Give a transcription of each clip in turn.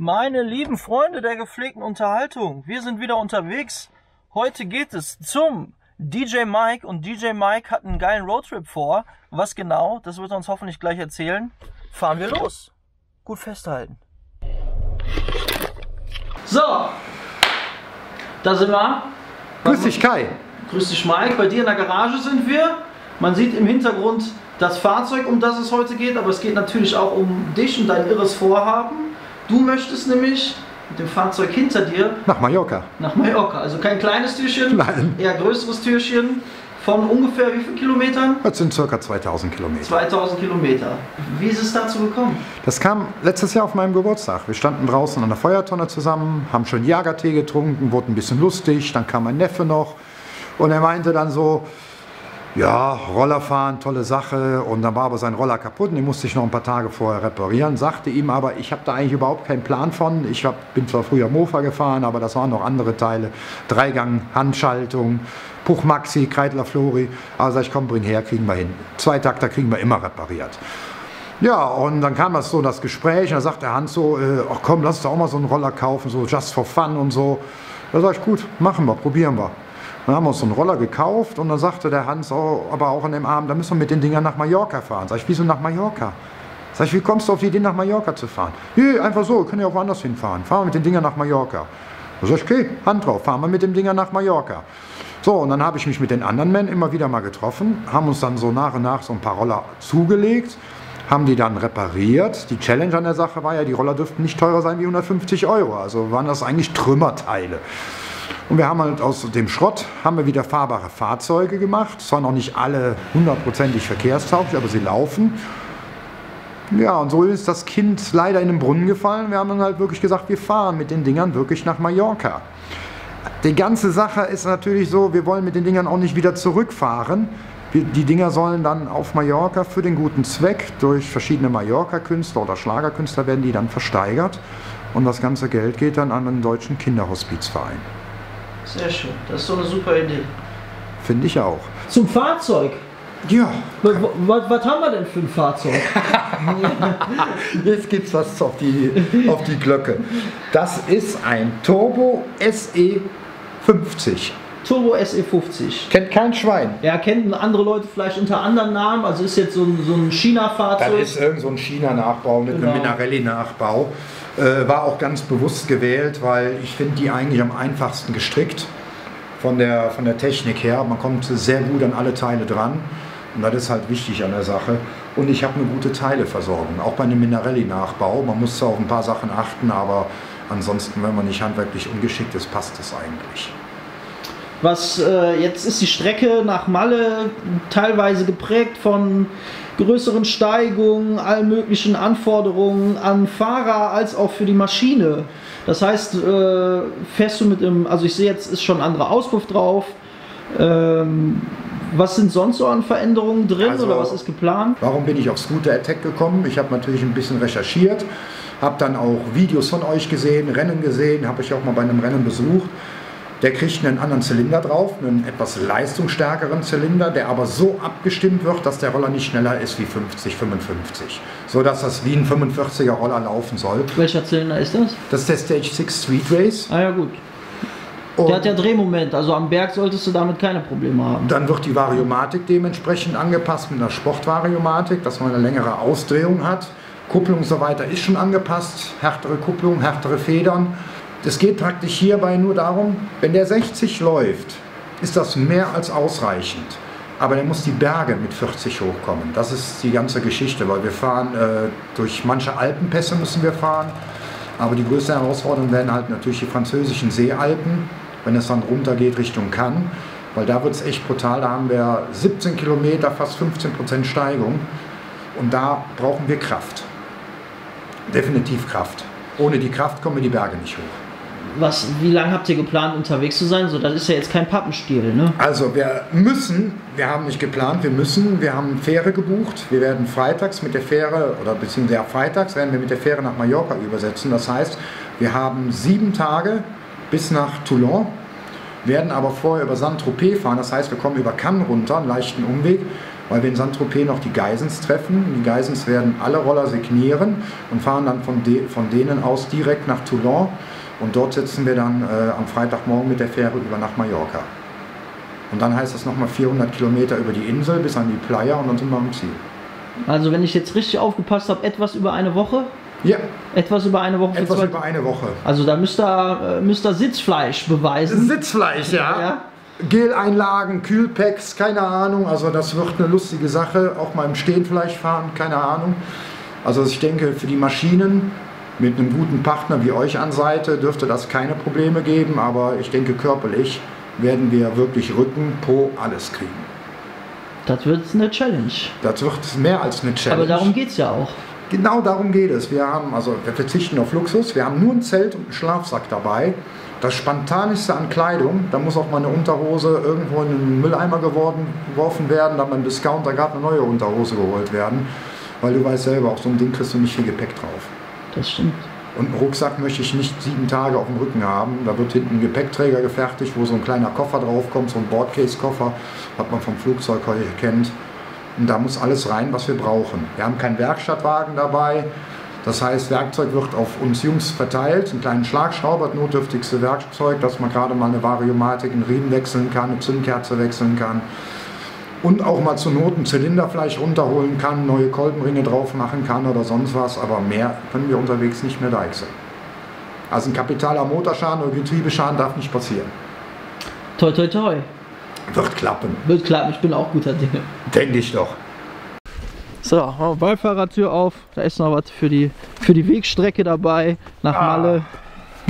Meine lieben Freunde der gepflegten Unterhaltung, wir sind wieder unterwegs. Heute geht es zum DJ Mike und DJ Mike hat einen geilen Roadtrip vor. Was genau, das wird er uns hoffentlich gleich erzählen. Fahren wir los. Gut festhalten. So, da sind wir. Grüß dich Kai. Grüß dich Mike, bei dir in der Garage sind wir. Man sieht im Hintergrund das Fahrzeug, um das es heute geht, aber es geht natürlich auch um dich und dein irres Vorhaben. Du möchtest nämlich mit dem Fahrzeug hinter dir Nach Mallorca. nach Mallorca. Also kein kleines Türchen, Nein. eher größeres Türchen von ungefähr wie vielen Kilometern? Das sind ca. 2000 Kilometer. 2000 Kilometer. Wie ist es dazu gekommen? Das kam letztes Jahr auf meinem Geburtstag. Wir standen draußen an der Feuertonne zusammen, haben schon Jagertee getrunken, wurden ein bisschen lustig. Dann kam mein Neffe noch und er meinte dann so, ja, Roller fahren, tolle Sache. Und dann war aber sein Roller kaputt und den musste ich noch ein paar Tage vorher reparieren. Sagte ihm aber, ich habe da eigentlich überhaupt keinen Plan von. Ich hab, bin zwar früher Mofa gefahren, aber das waren noch andere Teile. Dreigang, Handschaltung, Puch Maxi, Kreidler Flori. Also ich, komm, bring her, kriegen wir hin. Zwei Takter kriegen wir immer repariert. Ja, und dann kam das so das Gespräch, und da sagt der Hans so, äh, ach komm, lass uns doch auch mal so einen Roller kaufen, so just for fun und so. Da sag ich, gut, machen wir, probieren wir. Dann haben wir uns so einen Roller gekauft und dann sagte der Hans, oh, aber auch an dem Abend, da müssen wir mit den Dingern nach Mallorca fahren. Sag ich, wieso nach Mallorca? Sag ich, wie kommst du auf die Idee, nach Mallorca zu fahren? Nee, einfach so, können ja auch woanders hinfahren. Fahren wir mit den Dingern nach Mallorca. Da sag ich, okay, Hand drauf, fahren wir mit dem Dinger nach Mallorca. So, und dann habe ich mich mit den anderen Männern immer wieder mal getroffen, haben uns dann so nach und nach so ein paar Roller zugelegt, haben die dann repariert. Die Challenge an der Sache war ja, die Roller dürften nicht teurer sein wie 150 Euro. Also waren das eigentlich Trümmerteile. Und wir haben halt aus dem Schrott haben wir wieder fahrbare Fahrzeuge gemacht. Zwar noch nicht alle hundertprozentig verkehrstauglich, aber sie laufen. Ja, und so ist das Kind leider in den Brunnen gefallen. Wir haben dann halt wirklich gesagt, wir fahren mit den Dingern wirklich nach Mallorca. Die ganze Sache ist natürlich so, wir wollen mit den Dingern auch nicht wieder zurückfahren. Die Dinger sollen dann auf Mallorca für den guten Zweck durch verschiedene Mallorca-Künstler oder Schlagerkünstler werden die dann versteigert. Und das ganze Geld geht dann an den deutschen Kinderhospizverein. Sehr schön, das ist doch eine super Idee. Finde ich auch. Zum Fahrzeug. Ja, Was, was haben wir denn für ein Fahrzeug? Jetzt gibt's was auf die, auf die Glocke. Das ist ein Turbo SE 50. Turbo SE50. Kennt kein Schwein. Ja, kennen andere Leute vielleicht unter anderen Namen. Also ist jetzt so ein, so ein Das China-Fahrzeug. ist irgend so ein China-Nachbau mit Genau. einem Minarelli-Nachbau. Äh, war auch ganz bewusst gewählt, weil ich finde die eigentlich am einfachsten gestrickt von der, von der Technik her. Man kommt sehr gut an alle Teile dran und das ist halt wichtig an der Sache. Und ich habe eine gute Teileversorgung, auch bei einem Minarelli-Nachbau. Man muss zwar auf ein paar Sachen achten, aber ansonsten, wenn man nicht handwerklich ungeschickt ist, passt es eigentlich. Was äh, jetzt ist die Strecke nach Malle teilweise geprägt von größeren Steigungen, allen möglichen Anforderungen an Fahrer als auch für die Maschine. Das heißt, äh, fährst du mit dem, also ich sehe jetzt ist schon andere Auspuff drauf. Ähm, was sind sonst so an Veränderungen drin Also- oder was ist geplant? Warum bin ich auf Scooter Attack gekommen? Ich habe natürlich ein bisschen recherchiert, habe dann auch Videos von euch gesehen, Rennen gesehen, habe ich auch mal bei einem Rennen besucht. Der kriegt einen anderen Zylinder drauf, einen etwas leistungsstärkeren Zylinder, der aber so abgestimmt wird, dass der Roller nicht schneller ist wie 50, 55. So dass das wie ein 45er Roller laufen soll. Welcher Zylinder ist das? Das ist der Stage 6 Street Race. Ah ja gut. Und Der hat ja Drehmoment, also am Berg solltest du damit keine Probleme haben. Dann wird die Variomatik dementsprechend angepasst mit einer Sportvariomatik, dass man eine längere Ausdrehung hat. Kupplung und so weiter ist schon angepasst, härtere Kupplung, härtere Federn. Es geht praktisch hierbei nur darum, wenn der 60 läuft, ist das mehr als ausreichend. Aber der muss die Berge mit 40 hochkommen. Das ist die ganze Geschichte, weil wir fahren äh, durch manche Alpenpässe müssen wir fahren. Aber die größte Herausforderung werden halt natürlich die französischen Seealpen, wenn es dann runter geht Richtung Cannes. Weil da wird es echt brutal. Da haben wir 17 Kilometer, fast 15 Prozent Steigung. Und da brauchen wir Kraft. Definitiv Kraft. Ohne die Kraft kommen wir die Berge nicht hoch. Was, wie lange habt ihr geplant unterwegs zu sein? So, das ist ja jetzt kein Pappenstiel, ne? Also wir müssen, wir haben nicht geplant, wir müssen, wir haben Fähre gebucht. Wir werden freitags mit der Fähre, oder beziehungsweise freitags werden wir mit der Fähre nach Mallorca übersetzen. Das heißt, wir haben sieben Tage bis nach Toulon, werden aber vorher über Saint-Tropez fahren. Das heißt, wir kommen über Cannes runter, einen leichten Umweg. weil wir in Saint-Tropez noch die Geisens treffen. Die Geisens werden alle Roller signieren und fahren dann von, de von denen aus direkt nach Toulon. Und dort sitzen wir dann äh, am Freitagmorgen mit der Fähre über nach Mallorca. Und dann heißt das nochmal 400 Kilometer über die Insel bis an die Playa und dann sind wir am Ziel. Also wenn ich jetzt richtig aufgepasst habe, etwas über eine Woche? Ja, Etwas über eine Woche. etwas über eine Woche. Also da müsst ihr, äh, müsst ihr Sitzfleisch beweisen. Sitzfleisch, ja. Ja. Geleinlagen, Kühlpacks, keine Ahnung. Also das wird eine lustige Sache. Auch mal im Stehen vielleicht fahren, keine Ahnung. Also ich denke, für die Maschinen mit einem guten Partner wie euch an Seite dürfte das keine Probleme geben. Aber ich denke, körperlich werden wir wirklich Rücken, Po, alles kriegen. Das wird eine Challenge. Das wird mehr als eine Challenge. Aber darum geht es ja auch. Genau darum geht es. Wir haben, also wir verzichten auf Luxus. Wir haben nur ein Zelt und einen Schlafsack dabei. Das Spontanigste an Kleidung, da muss auch mal eine Unterhose irgendwo in einen Mülleimer geworden, geworfen werden, dann beim Discounter gerade eine neue Unterhose geholt werden. Weil du weißt selber, auf so ein Ding kriegst du nicht viel Gepäck drauf. Das stimmt. Und einen Rucksack möchte ich nicht sieben Tage auf dem Rücken haben. Da wird hinten ein Gepäckträger gefertigt, wo so ein kleiner Koffer draufkommt, so ein Boardcase-Koffer, was man vom Flugzeug kennt. Und da muss alles rein, was wir brauchen. Wir haben keinen Werkstattwagen dabei. Das heißt, Werkzeug wird auf uns Jungs verteilt. Einen kleinen Schlagschrauber, das notdürftigste Werkzeug, dass man gerade mal eine Variomatik, einen Riemen wechseln kann, eine Zündkerze wechseln kann. Und auch mal zur Not einen Zylinder vielleicht runterholen kann, neue Kolbenringe drauf machen kann oder sonst was. Aber mehr können wir unterwegs nicht mehr deichseln. Also ein kapitaler Motorschaden oder Getriebeschaden darf nicht passieren. Toi, toi, toi. Wird klappen. Wird klappen, ich bin auch guter Dinge. Denke ich doch. So, Beifahrertür auf. Da ist noch was für die, für die Wegstrecke dabei nach Ah. Malle.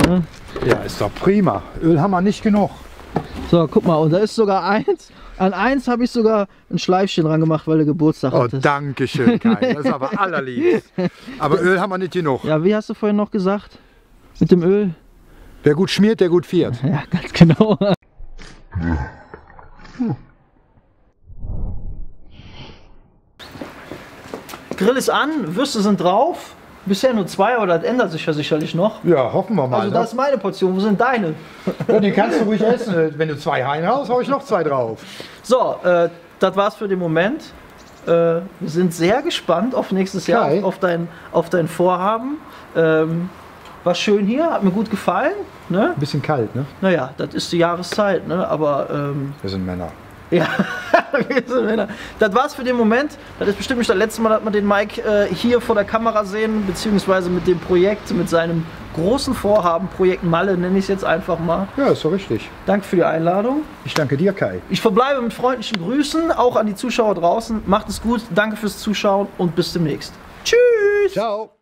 Ne? Ja, ist doch prima. Öl haben wir nicht genug. So, guck mal, und da ist sogar eins. An eins habe ich sogar ein Schleifchen dran gemacht, weil du Geburtstag Oh, hattest. danke schön, Kai. Das ist aber allerlieb. Aber Öl haben wir nicht genug. Ja, wie hast du vorhin noch gesagt? Mit dem Öl? Wer gut schmiert, der gut viert. Ja, ganz genau. Grill ist an, Würste sind drauf. Bisher nur zwei, aber das ändert sich ja sicherlich noch. Ja, hoffen wir mal. Also ne? das ist meine Portion, wo sind deine? ja, den kannst du ruhig essen. Wenn du zwei Haien hast, hau ich noch zwei drauf. So, äh, das war's für den Moment. Äh, wir sind sehr gespannt auf nächstes Jahr, auf, dein, auf dein Vorhaben. Ähm, war schön hier, hat mir gut gefallen. Ne? Ein bisschen kalt, ne? Naja, das ist die Jahreszeit, ne? aber ähm, Wir sind Männer. ja. Das war's für den Moment. Das ist bestimmt nicht das letzte Mal, dass wir den Mike äh, hier vor der Kamera sehen, beziehungsweise mit dem Projekt, mit seinem großen Vorhaben, Projekt Malle nenne ich es jetzt einfach mal. Ja, ist so richtig. Danke für die Einladung. Ich danke dir, Kai. Ich verbleibe mit freundlichen Grüßen, auch an die Zuschauer draußen. Macht es gut, danke fürs Zuschauen und bis demnächst. Tschüss! Ciao.